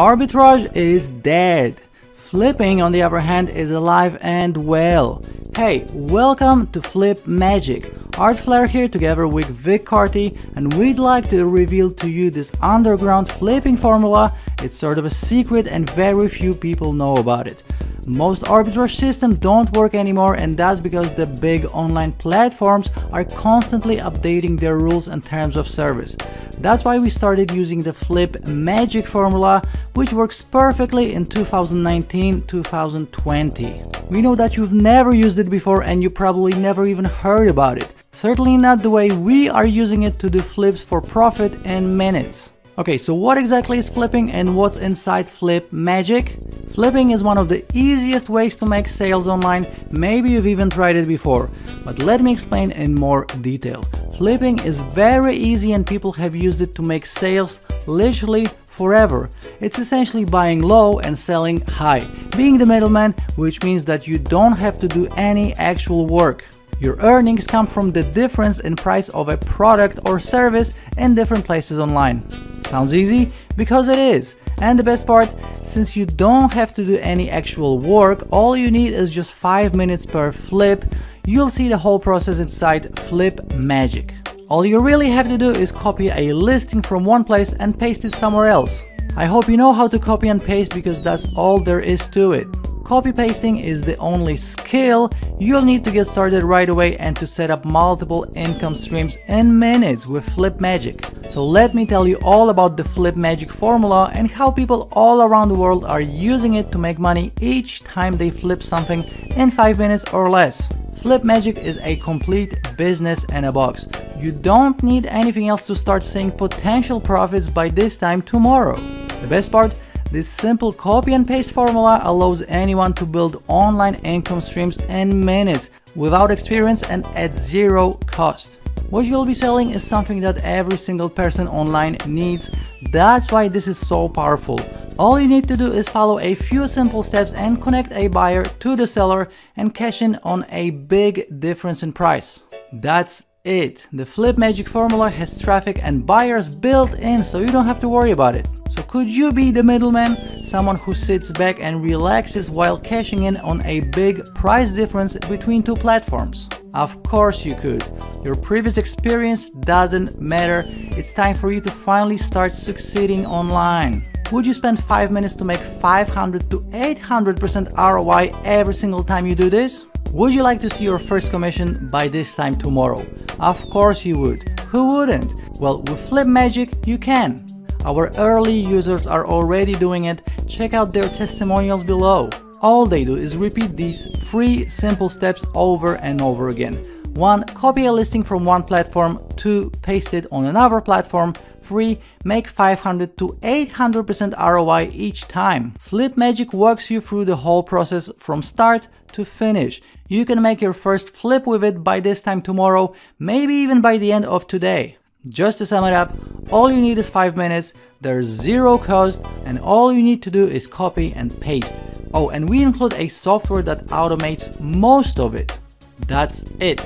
Arbitrage is dead. Flipping, on the other hand, is alive and well. Hey, welcome to Flip Magic. Art Flair here together with Vic Carty and we'd like to reveal to you this underground flipping formula. It's sort of a secret and very few people know about it. Most arbitrage systems don't work anymore and that's because the big online platforms are constantly updating their rules and terms of service. That's why we started using the Flip Magic formula, which works perfectly in 2019-2020. We know that you've never used it before and you probably never even heard about it. Certainly not the way we are using it to do flips for profit in minutes. Okay, so what exactly is flipping and what's inside Flip Magic? Flipping is one of the easiest ways to make sales online, maybe you've even tried it before, but let me explain in more detail. Flipping is very easy and people have used it to make sales literally forever. It's essentially buying low and selling high, being the middleman, which means that you don't have to do any actual work. Your earnings come from the difference in price of a product or service in different places online. Sounds easy? Because it is. And the best part, since you don't have to do any actual work, all you need is just 5 minutes per flip, you'll see the whole process inside Flip Magic. All you really have to do is copy a listing from one place and paste it somewhere else. I hope you know how to copy and paste because that's all there is to it. Copy pasting is the only skill you'll need to get started right away and to set up multiple income streams in minutes with Flip Magic. So let me tell you all about the Flip Magic formula and how people all around the world are using it to make money each time they flip something in 5 minutes or less. Flip Magic is a complete business in a box. You don't need anything else to start seeing potential profits by this time tomorrow. The best part? This simple copy and paste formula allows anyone to build online income streams in minutes without experience and at zero cost. What you'll be selling is something that every single person online needs. That's why this is so powerful. All you need to do is follow a few simple steps and connect a buyer to the seller and cash in on a big difference in price. That's it. The Flip Magic formula has traffic and buyers built in so you don't have to worry about it. So could you be the middleman? Someone who sits back and relaxes while cashing in on a big price difference between two platforms? Of course you could. Your previous experience doesn't matter. It's time for you to finally start succeeding online. Would you spend 5 minutes to make 500 to 800% ROI every single time you do this? Would you like to see your first commission by this time tomorrow? Of course you would. Who wouldn't? Well, with Flip Magic, you can. Our early users are already doing it, check out their testimonials below. All they do is repeat these three simple steps over and over again. 1. Copy a listing from one platform. 2. Paste it on another platform. 3. Make 500 to 800% ROI each time. Flip Magic walks you through the whole process from start to finish. You can make your first flip with it by this time tomorrow, maybe even by the end of today. Just to sum it up, all you need is 5 minutes, there's zero cost, and all you need to do is copy and paste. Oh, and we include a software that automates most of it. That's it.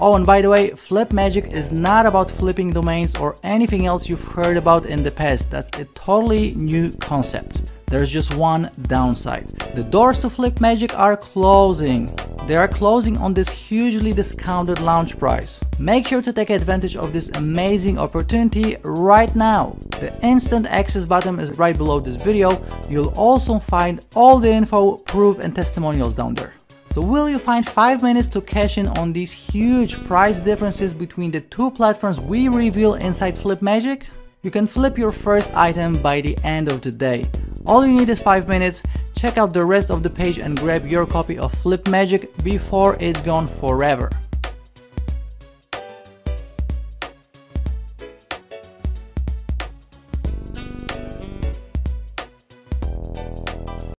Oh, and by the way, Flip Magic is not about flipping domains or anything else you've heard about in the past. That's a totally new concept. There's just one downside. The doors to Flip Magic are closing. They are closing on this hugely discounted launch price. Make sure to take advantage of this amazing opportunity right now. The instant access button is right below this video. You'll also find all the info, proof and testimonials down there. So will you find 5 minutes to cash in on these huge price differences between the two platforms we reveal inside Flip Magic? You can flip your first item by the end of the day. All you need is 5 minutes, check out the rest of the page and grab your copy of Flip Magic before it's gone forever.